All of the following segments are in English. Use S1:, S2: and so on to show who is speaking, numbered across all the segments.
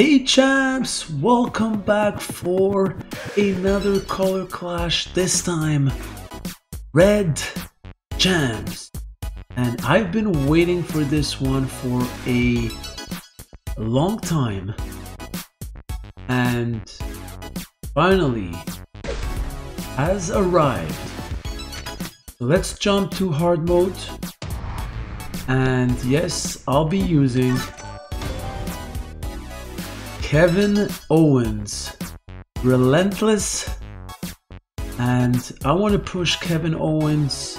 S1: Hey champs, welcome back for another color clash, this time red gems. And I've been waiting for this one for a long time. And finally has arrived. So let's jump to hard mode. And yes, I'll be using Kevin Owens. Relentless. And I want to push Kevin Owens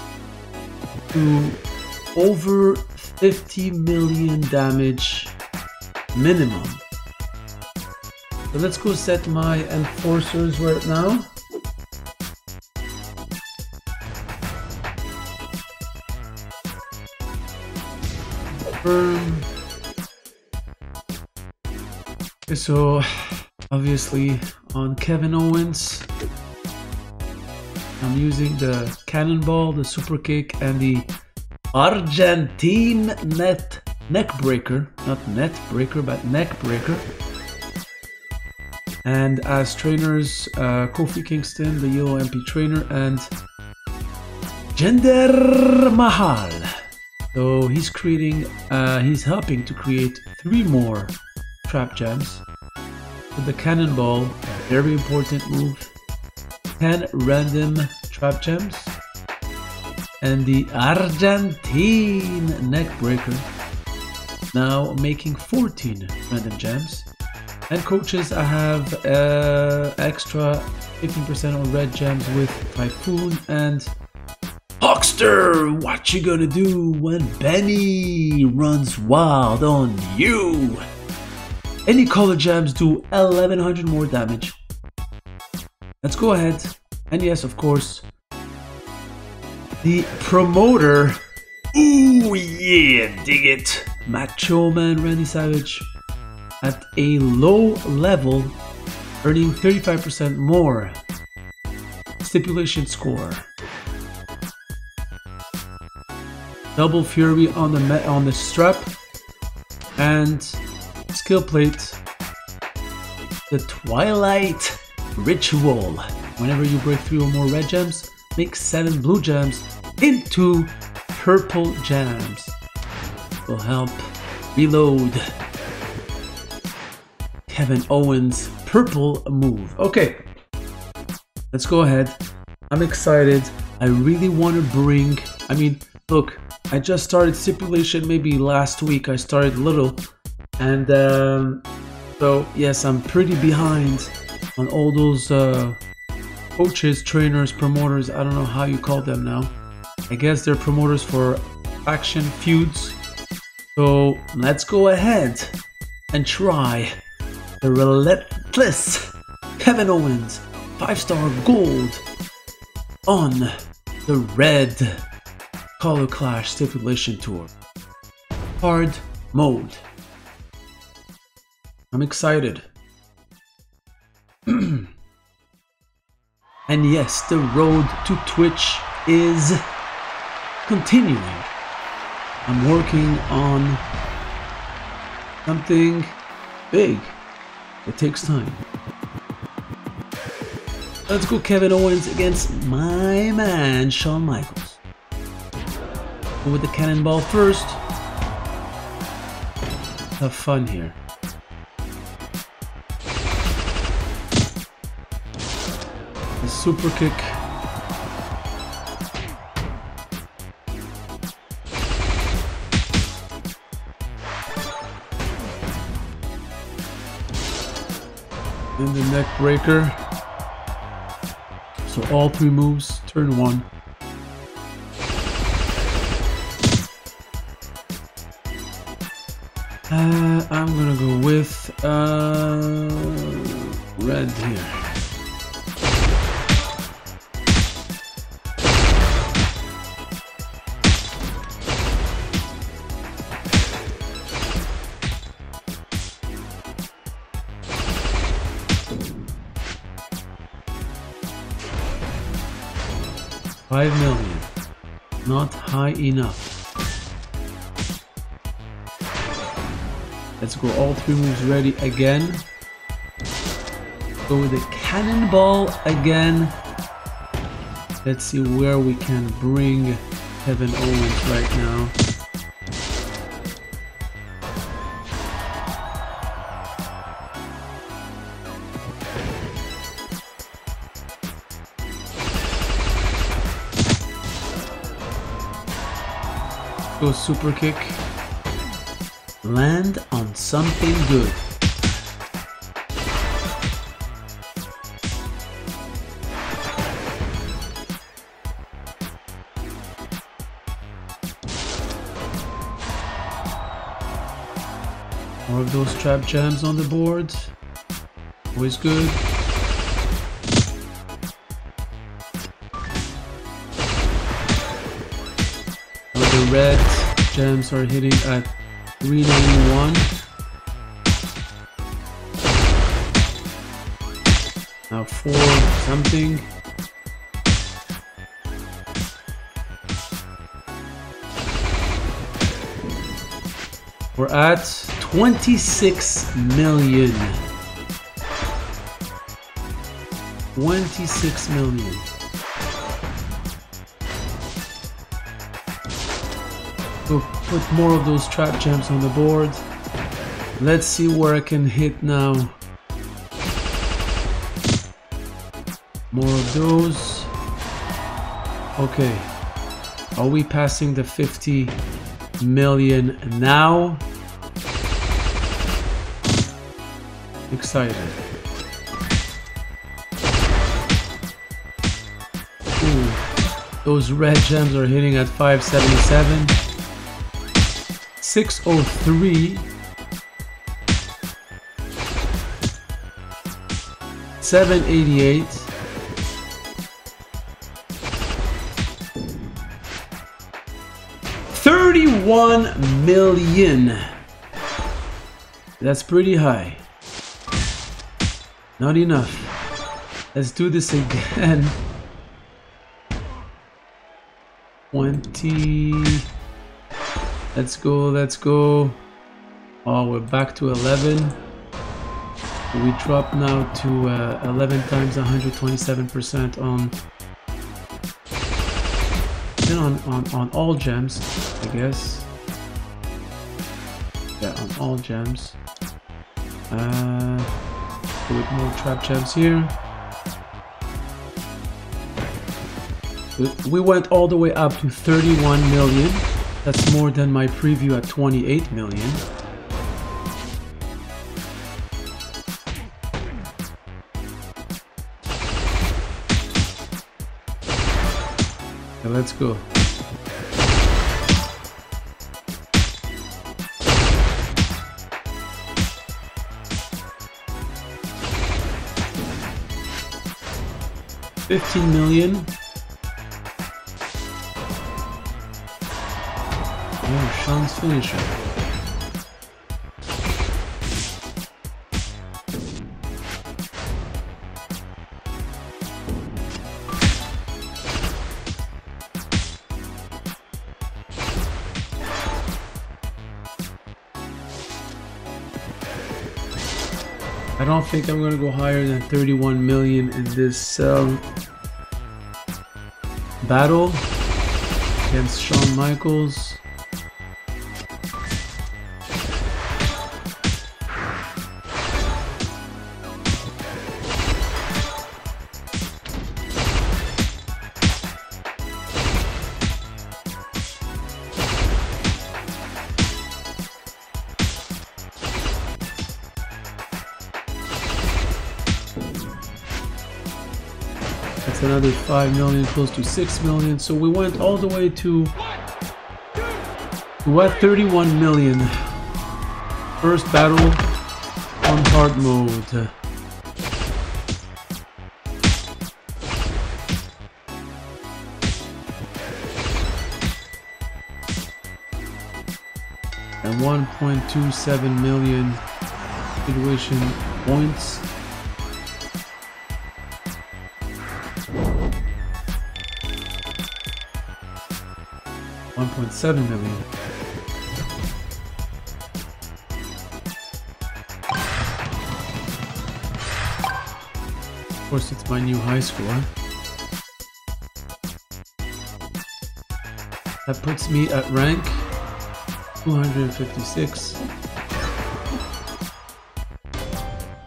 S1: to over 50 million damage minimum. So let's go set my enforcers right now. Confirm. So obviously on Kevin Owens, I'm using the Cannonball, the Super Kick, and the Argentine Net Neck Breaker. Not Net Breaker, but Neck Breaker. And as trainers, uh, Kofi Kingston, the Yellow MP trainer, and Jinder Mahal. So he's creating, uh, he's helping to create three more trap gems. With the cannonball, a very important move. 10 random trap gems. And the Argentine neckbreaker. Now making 14 random gems. And coaches, I have uh, extra 15% on red gems with Typhoon and Hulkster, what you gonna do when Benny runs wild on you? Any color gems do 1100 more damage. Let's go ahead. And yes, of course, the promoter. Ooh, yeah, dig it. Macho Man Randy Savage at a low level, earning 35% more. Stipulation score. Double Fury on the on the strap and skill plate, the Twilight Ritual. Whenever you break three or more red gems, make seven blue gems into purple gems. Will help reload Kevin Owens' purple move. Okay, let's go ahead. I'm excited. I really want to bring. I mean, look, I just started stipulation maybe last week. I started little and um, so yes i'm pretty behind on all those uh, coaches trainers promoters i don't know how you call them now. I guess they're promoters for faction feuds. So let's go ahead and try the relentless kevin owens five star gold on the red color clash stipulation tour. Hard mode I'm excited. and yes, the road to Twitch is continuing. I'm working on something big. It takes time. Let's go Kevin Owens against my man Shawn Michaels. Go with the cannonball first. Have fun here. Super kick. In the neck breaker. So all three moves, turn one. Uh, I'm gonna go with uh, red here. High enough. Let's go all three moves ready again. Go with the cannonball again. Let's see where we can bring Kevin Owens right now. Go super kick. Land on something good. More of those trap gems on the board. Always good. Red gems are hitting at 391. Now four something. We're at 26 million. 26 million. We'll put more of those trap gems on the board. Let's see where I can hit now. More of those. Okay. Are we passing the 50 million now? Excited. Those red gems are hitting at 577. 603. 788. Thirty-one million. That's pretty high. Not enough. Let's do this again. 20. Let's go, let's go. Oh, we're back to 11. We drop now to uh, 11 times 127% on, on, on, on all gems, I guess. Yeah, on all gems. Uh, with more trap gems here. We went all the way up to 31 million. That's more than my preview at 28 million. Let's go. Fifteen million. Oh, finisher. I don't think I'm gonna go higher than 31 million in this um, battle against Shawn Michaels. 5 million, close to 6 million. So we went all the way to what 31 million. First battle on hard mode. And 1.27 million situation points. 1.7 million. Of course, it's my new high score. That puts me at rank 256.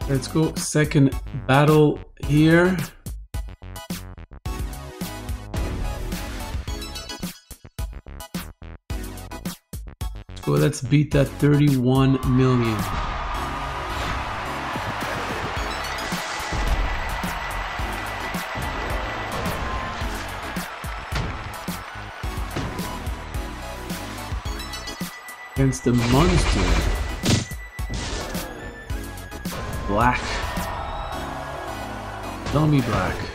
S1: Let's go second battle here. Let's beat that 31 million. against the monster. Black. Zombie black.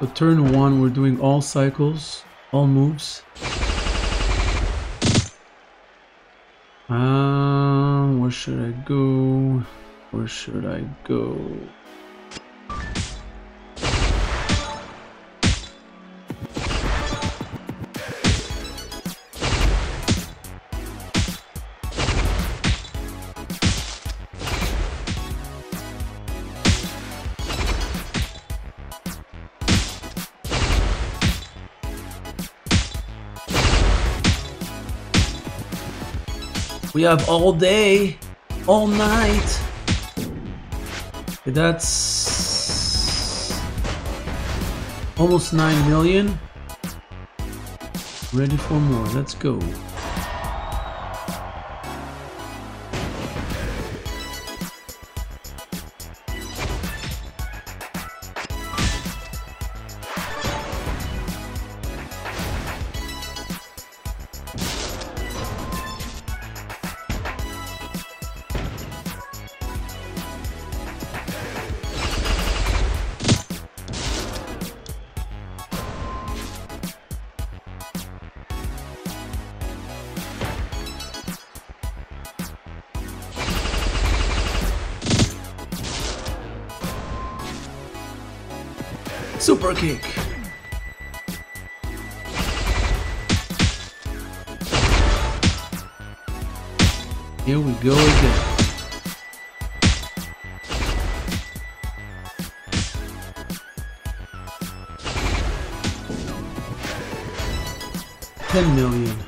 S1: So turn one, we're doing all cycles, all moves. Um, where should I go? Where should I go? We have all day, all night. That's almost 9 million. Ready for more. Let's go. Super kick. Here we go again. Ten million.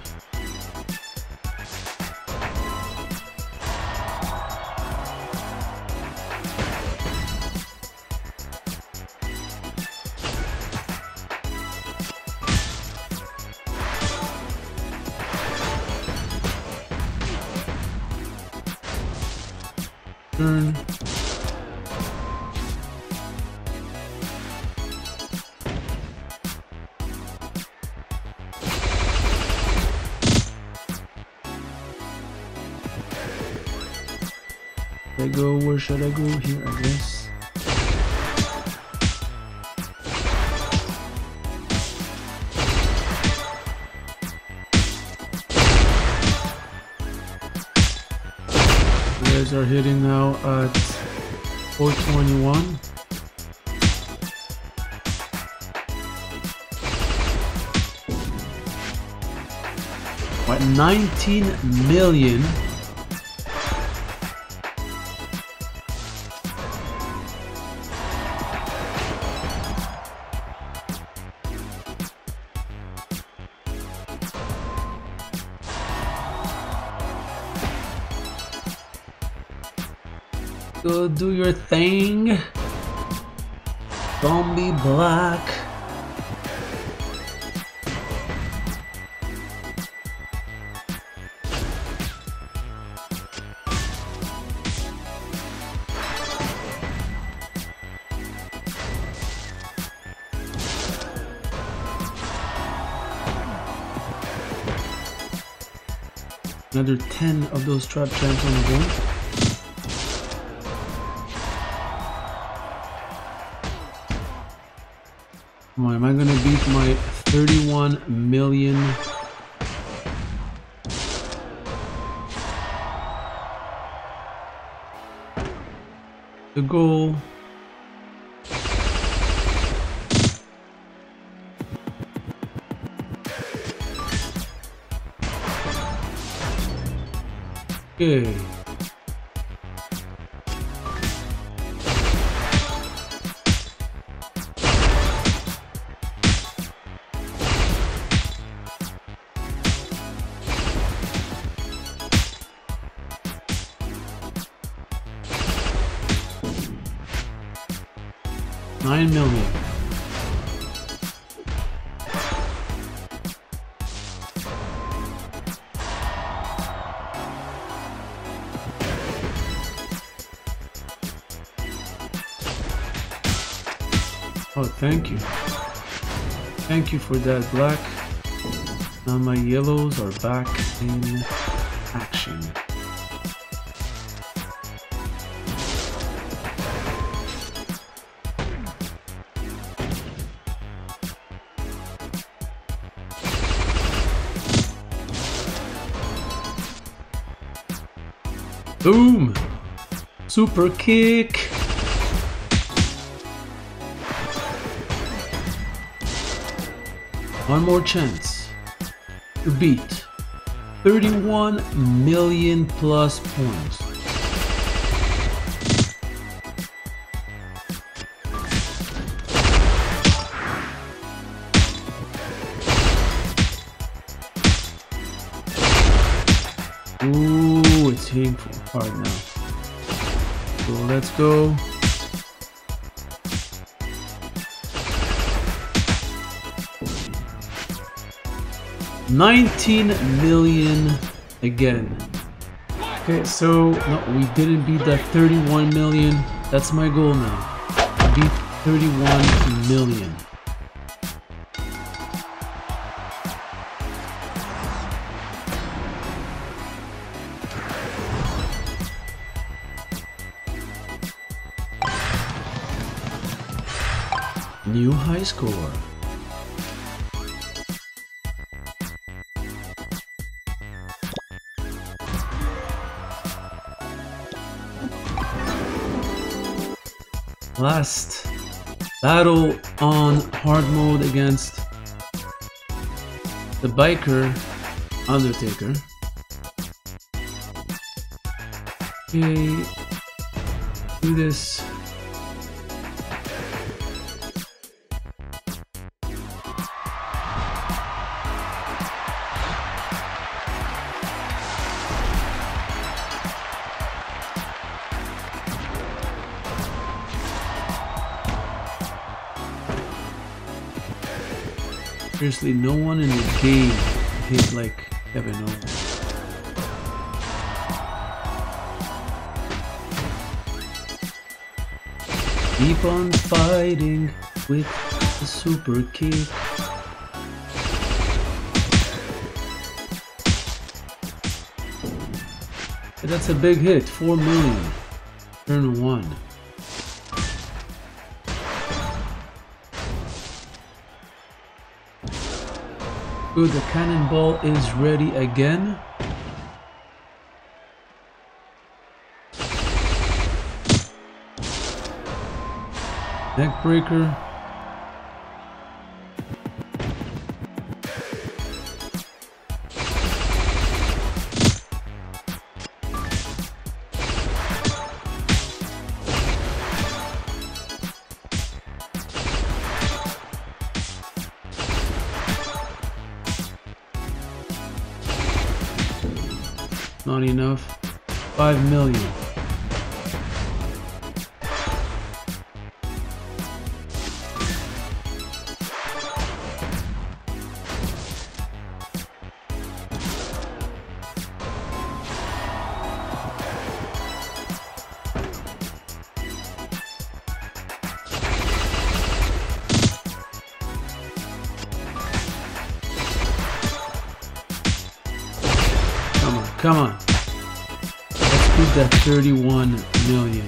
S1: Guys are hitting now at 421. What 19 million Do. Zombie black. Another 10 of those trap champs on the board. Come on, am I gonna beat my 31 million? The goal. Good. You for that black. Now my yellows are back in action. Boom! Super kick! One more chance to beat 31 million plus points. Ooh, it's hitting hard now. So let's go. Nineteen million again. Okay, so no, we didn't beat that 31 million. That's my goal now. Beat 31 million. New high score. Last battle on hard mode against the biker Undertaker. Okay, do this. Seriously, no one in the game hit like Kevin Owens. Keep on fighting with the super kick. That's a big hit, 4 million. Turn 1. Good, the cannonball is ready again. Neckbreaker. Come on. Let's beat that 31 million.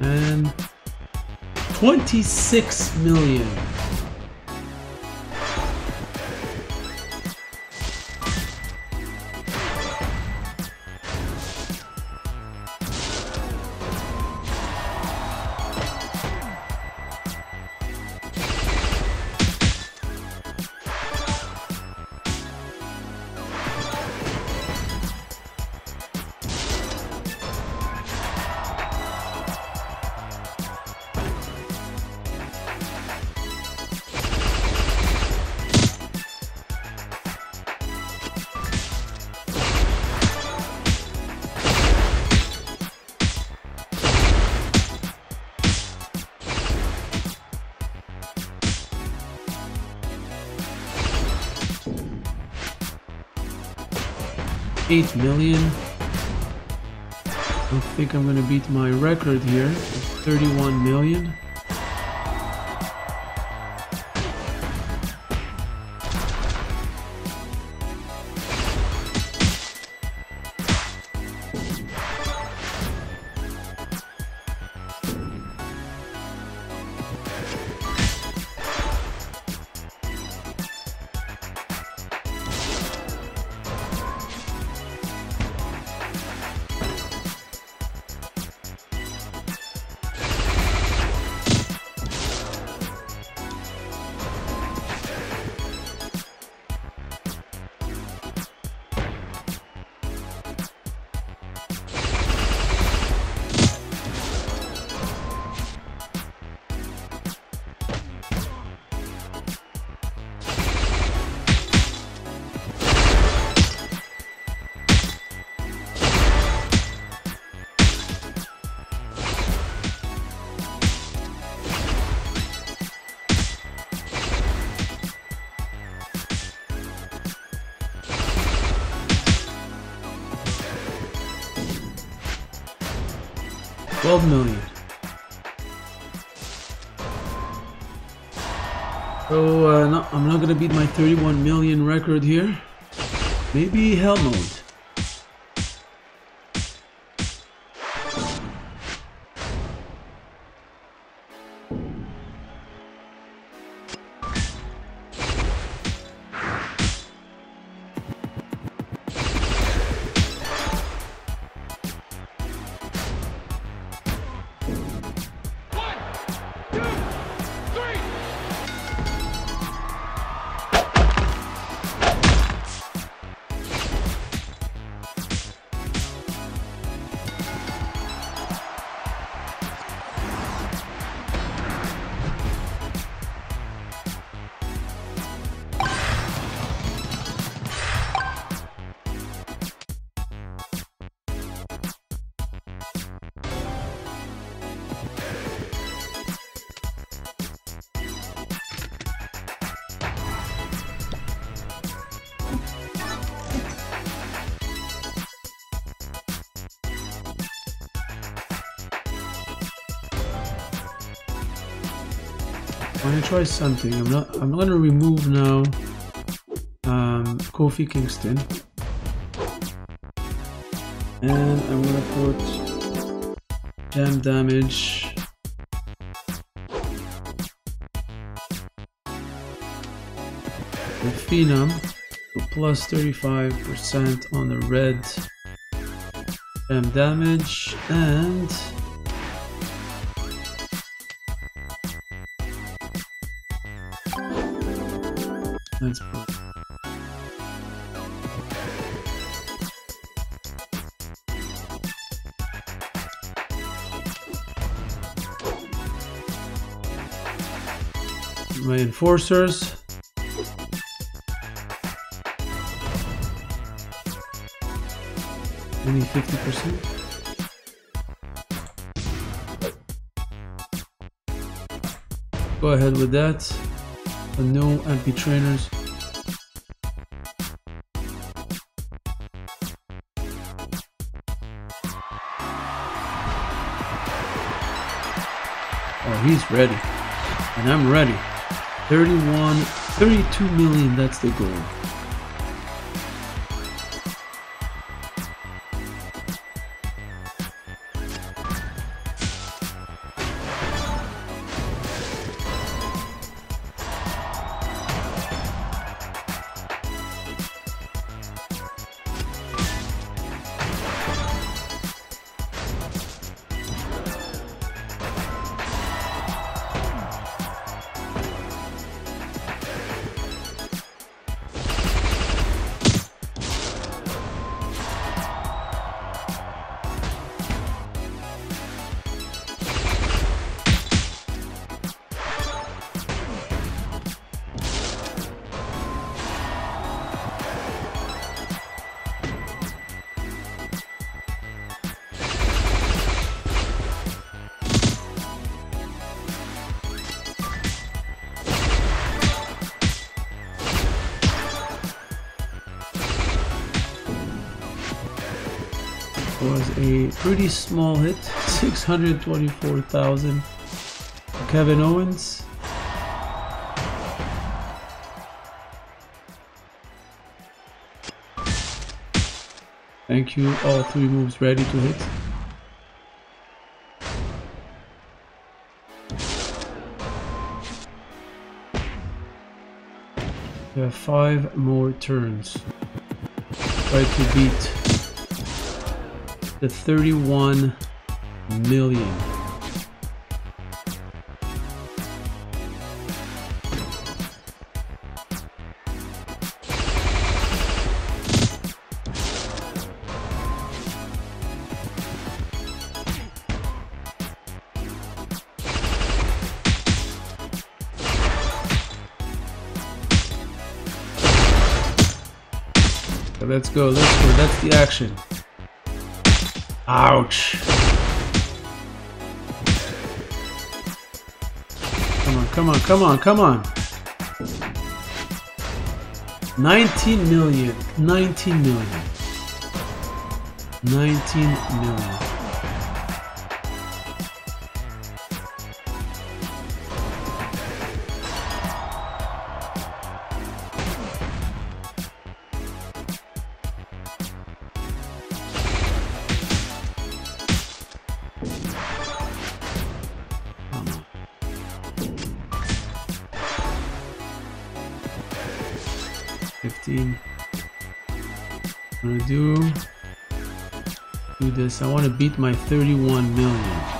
S1: And 26 million. 8 million. I think I'm gonna beat my record here, 31 million. 12 million. So uh, no, I'm not gonna beat my 31 million record here. Maybe hell mode. I'm gonna try something. I'm not. I'm gonna remove now. Um, Kofi Kingston, and I'm gonna put gem damage. The Phenom, plus 35% on the red gem damage, and Let's my enforcers. Only 50%. Go ahead with that. The no MP trainers. Oh, he's ready. And I'm ready. 31, 32 million, that's the goal. A pretty small hit, 624,000. Kevin Owens. Thank you, all three moves ready to hit. We have five more turns. Try to beat the 31 million. let's go, let's go, that's the action. Ouch. Come on, come on, come on, come on. 19 million, 19 million. 19 million. I want to beat my 31 million.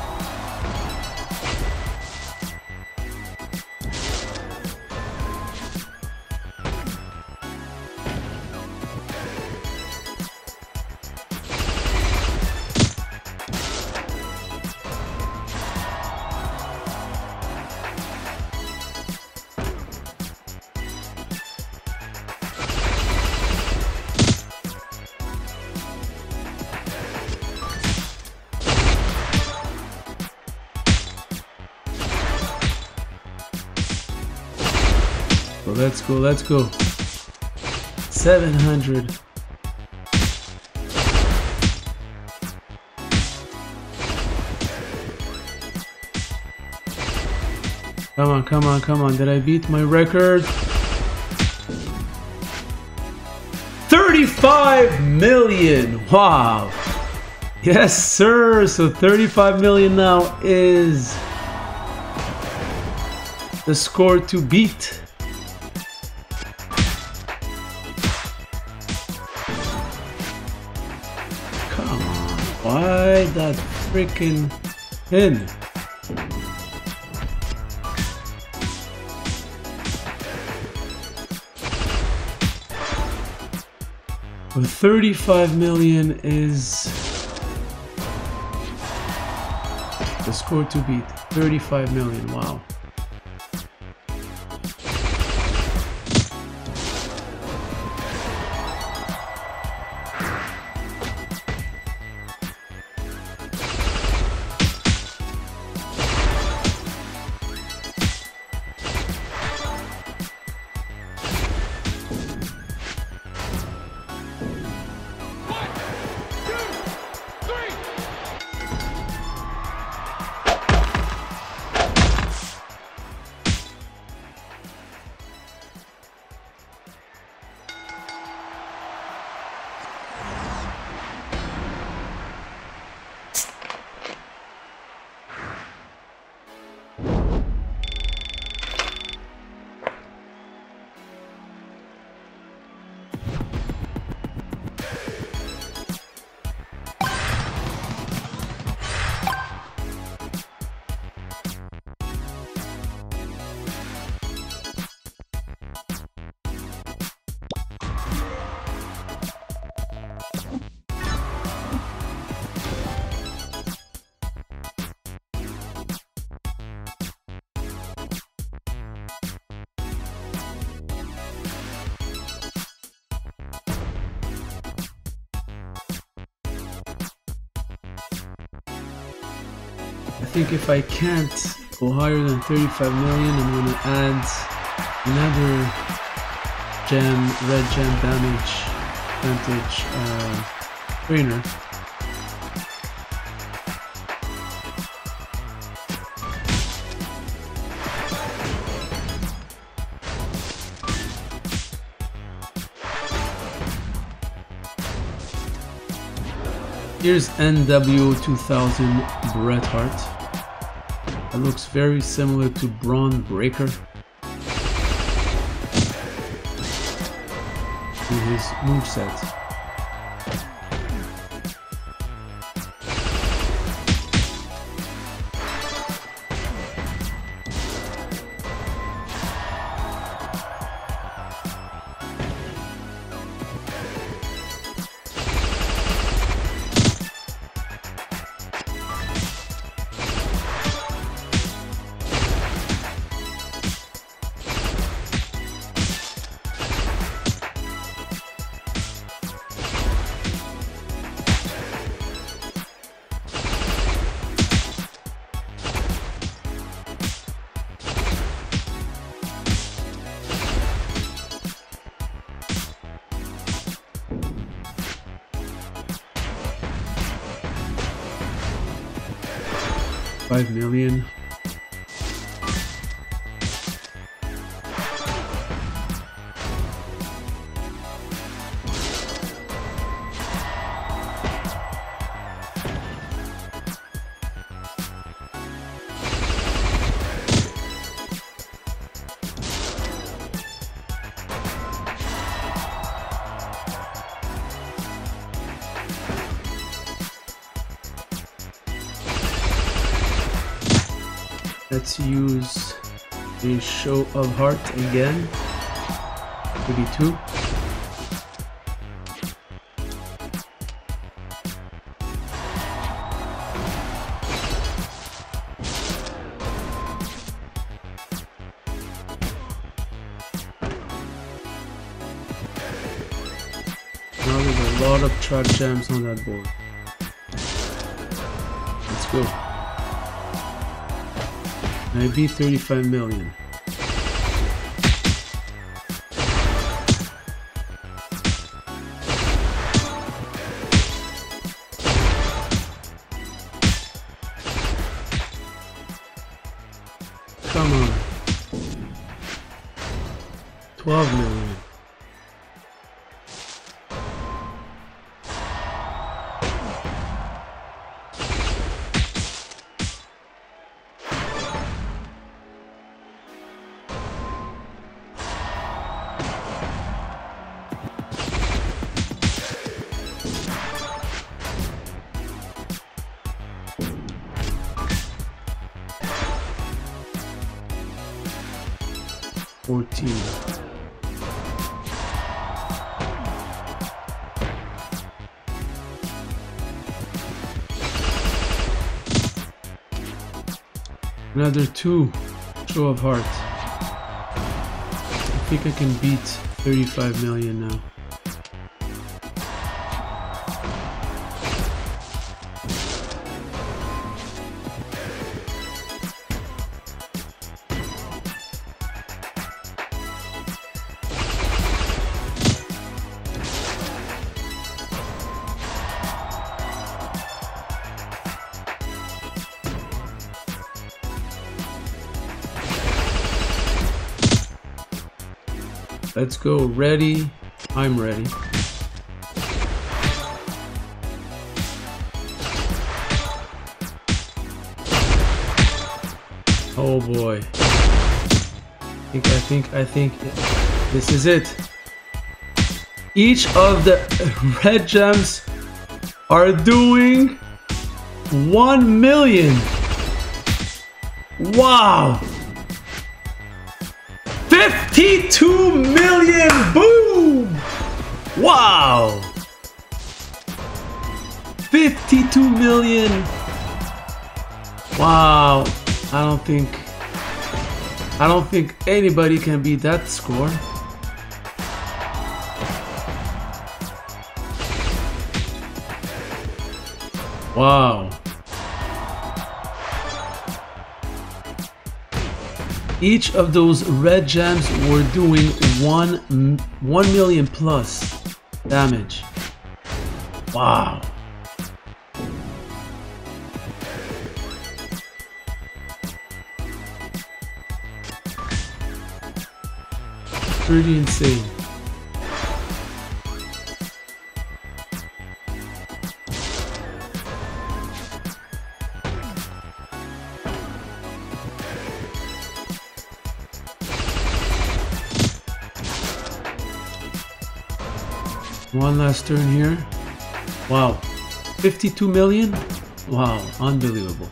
S1: Let's go, 700. Come on, come on, come on. Did I beat my record? 35 million! Wow! Yes, sir! So 35 million now is the score to beat. Freaking pin. But 35 million is the score to beat. 35 million, wow. think if I can't go higher than 35 million, I'm going to add another gem, red gem damage, vantage uh, trainer. Here's NW2000 Bret Hart. It looks very similar to Bron Breaker. In his moveset. Five million. Heart again. 32. Now there's a lot of trap gems on that board. Let's go. Maybe 35 million. Another two. Show of hearts. I think I can beat 35 million now. Let's go. Ready? I'm ready. Oh boy. I think, I think, I think this is it. Each of the red gems are doing 1 million. Wow. 52 million! Boom! Wow! 52 million! Wow! I don't think... I don't think anybody can beat that score. Wow. Each of those red gems were doing one, 1 million plus damage. Wow. Pretty insane. One last turn here. Wow. 52 million? Wow, unbelievable.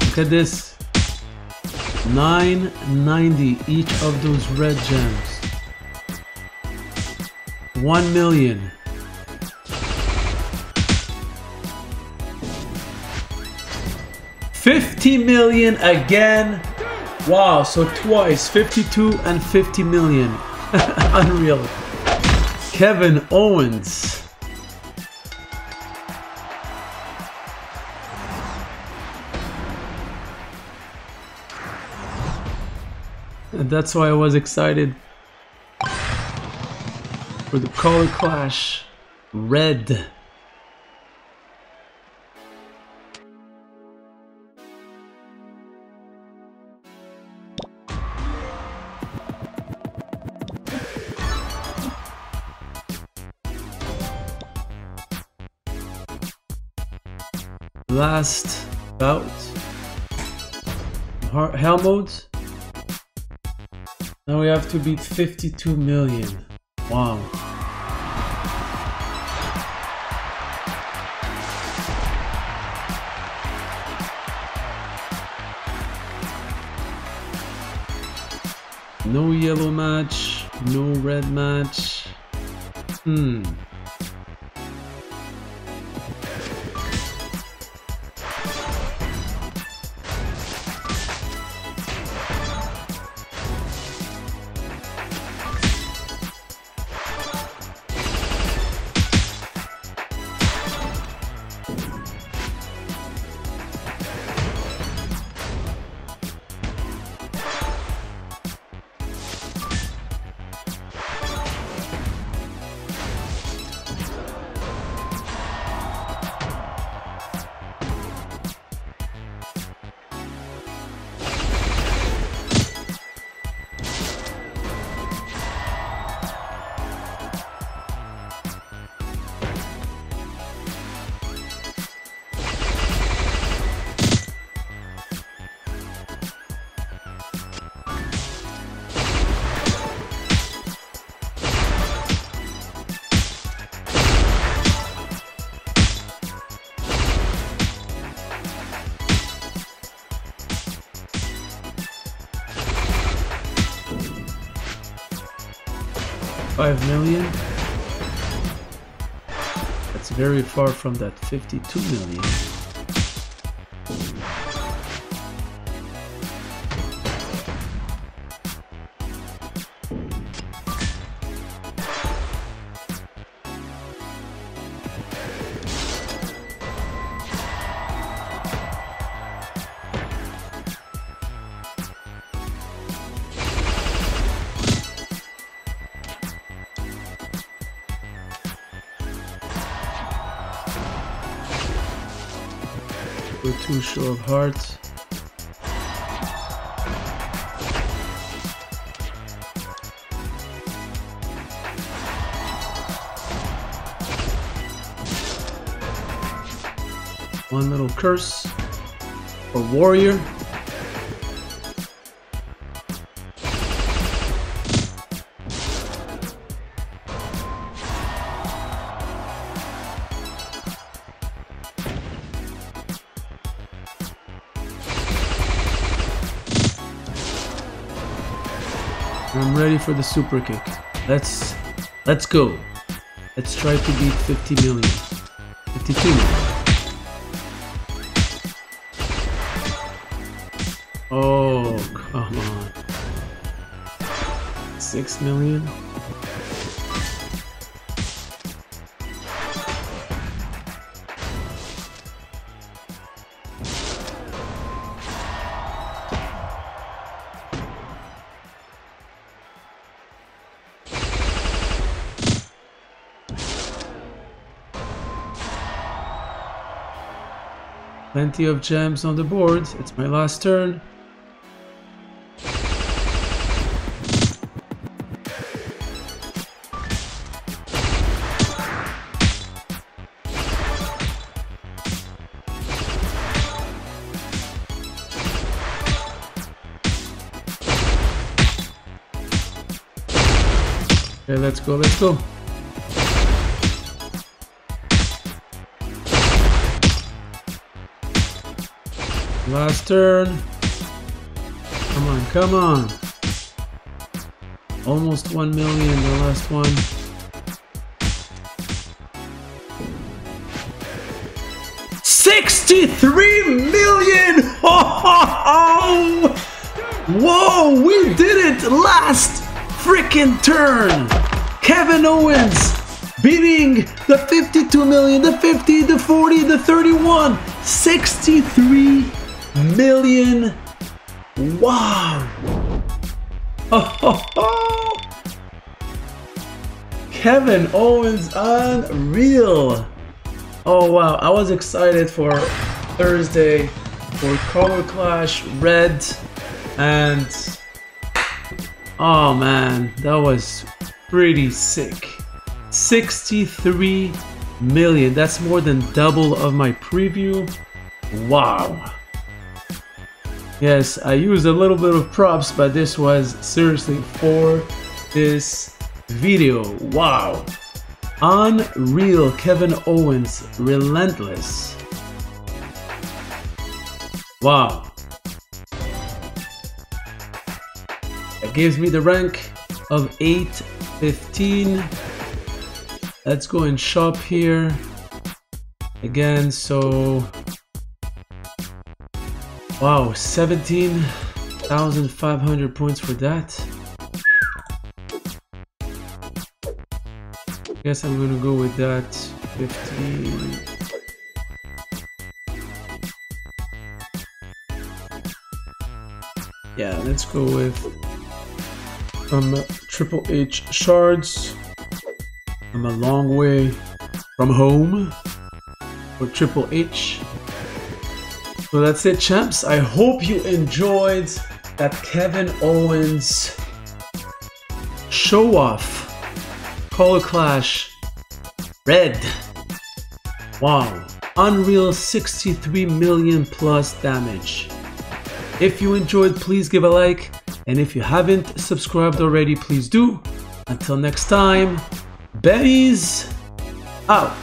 S1: Look at this. 990 each of those red gems. 1 million. Fifty million again. Wow, so twice, 52 and 50 million. Unreal. Kevin Owens. And that's why I was excited for the color clash. Red. Last bout. Hell modes. Now we have to beat 52 million. Wow. No yellow match, no red match. Hmm. Five million. That's very far from that 52 million. Show of hearts. One little curse for warrior. For the super kick. Let's let's go. Let's try to beat 50 million. 52 million. Oh, come on. 6 million? Plenty of gems on the board. It's my last turn. Okay, let's go, let's go. Last turn. Come on, come on. Almost 1 million, the last one. Sixty-three million! Oh, Whoa, we did it last freaking turn! Kevin Owens beating the 52 million, the 50, the 40, the 31, 63 million. Wow. Oh, oh. Kevin Owens unreal. Oh wow, I was excited for Thursday for Color Clash Red and oh man, that was pretty sick. 63 million. That's more than double of my preview. Wow. Yes, I used a little bit of props, but this was seriously for this video. Wow. Unreal Kevin Owens, relentless. Wow. That gives me the rank of 815. Let's go and shop here again. So Wow, 17,500 points for that. Guess I'm gonna go with that. 15. Yeah, let's go with from Triple H shards. I'm a long way from home for Triple H. So that's it, champs. I hope you enjoyed that Kevin Owens show off. Color Clash Red. Wow. Unreal 63 million plus damage. If you enjoyed, please give a like. And if you haven't subscribed already, please do. Until next time, Benny's out.